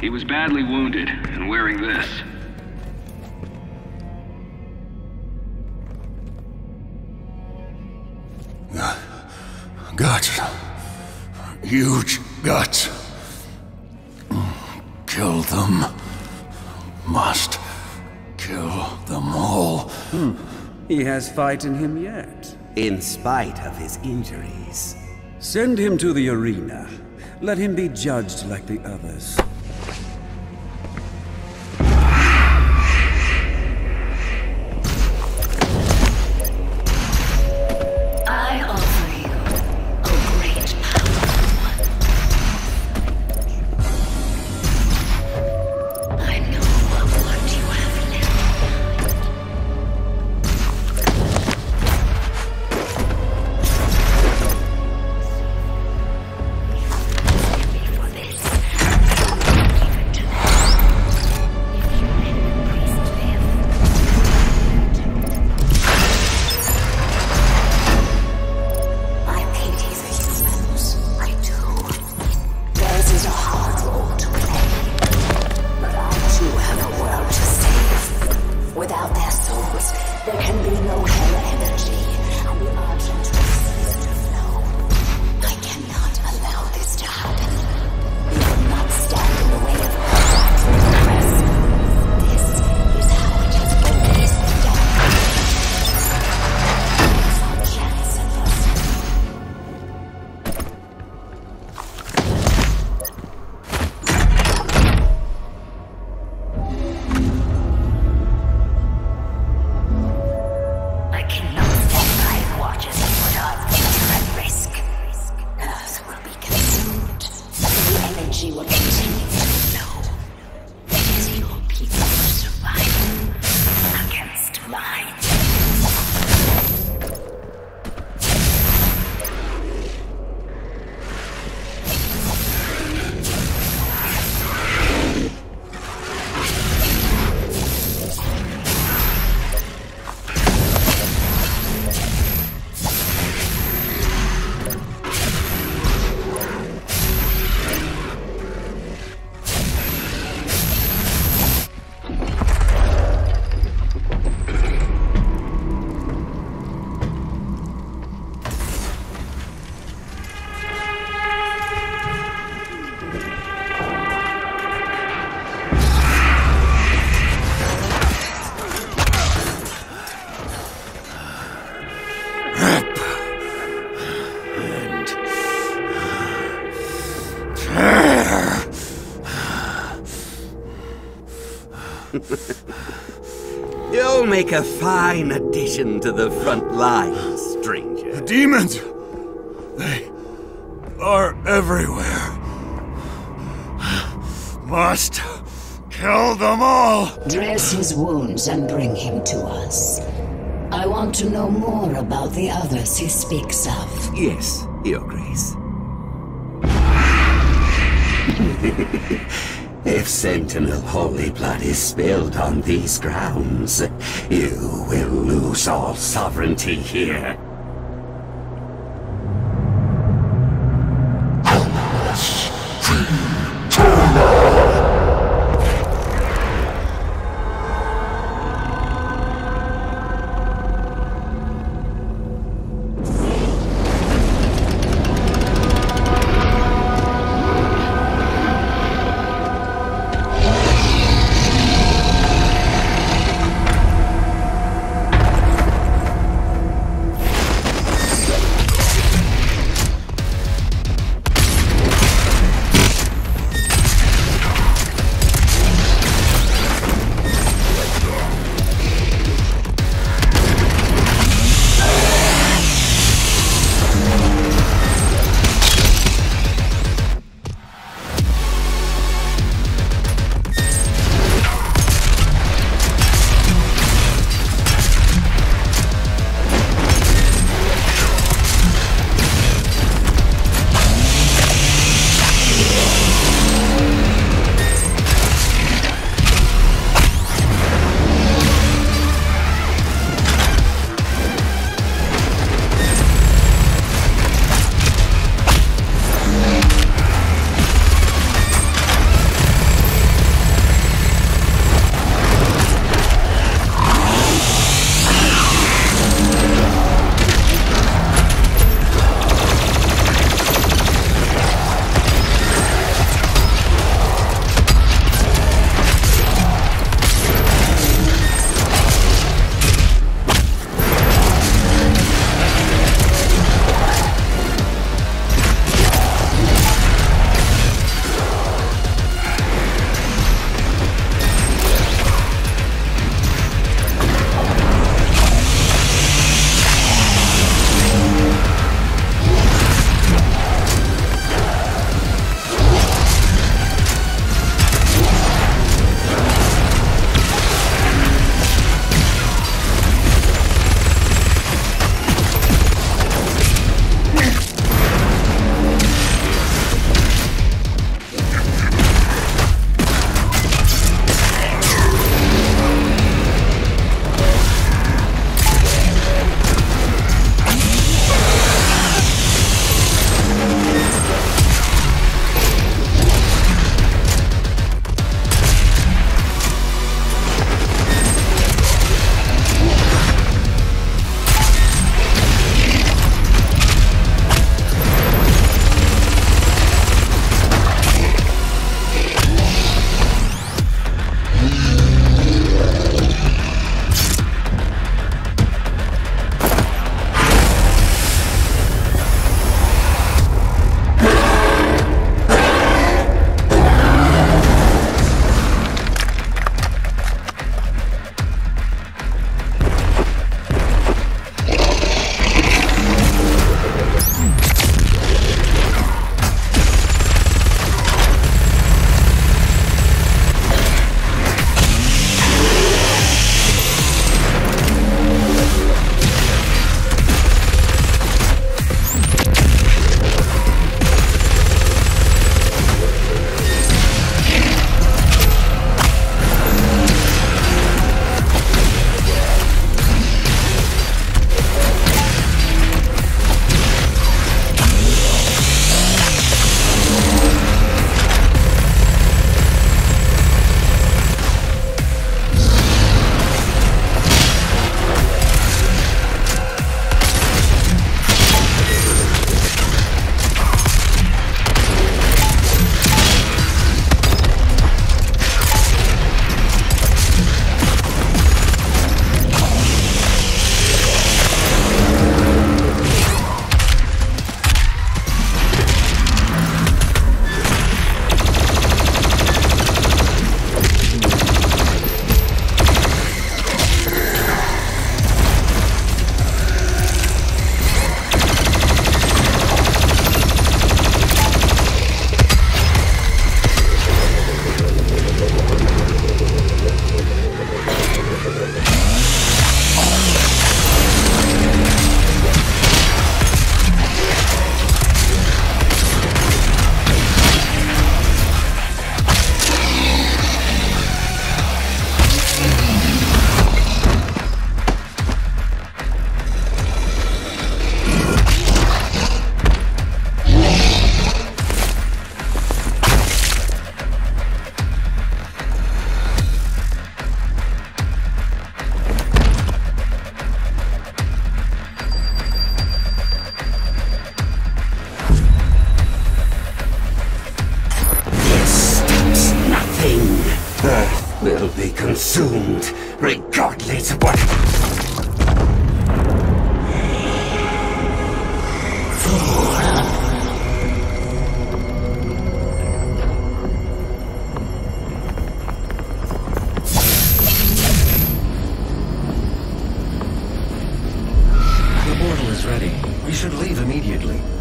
He was badly wounded and wearing this. Guts. Huge guts. Kill them. Must kill them all. Hmm. He has fight in him yet. In spite of his injuries. Send him to the arena. Let him be judged like the others. There can be no hell You'll make a fine addition to the front line, stranger. The demons! They are everywhere. Must kill them all! Dress his wounds and bring him to us. I want to know more about the others he speaks of. Yes, Your Grace. if Sentinel Holy Blood is spilled on these grounds, you will lose all sovereignty here. will be consumed, regardless of what... The portal is ready. We should leave immediately.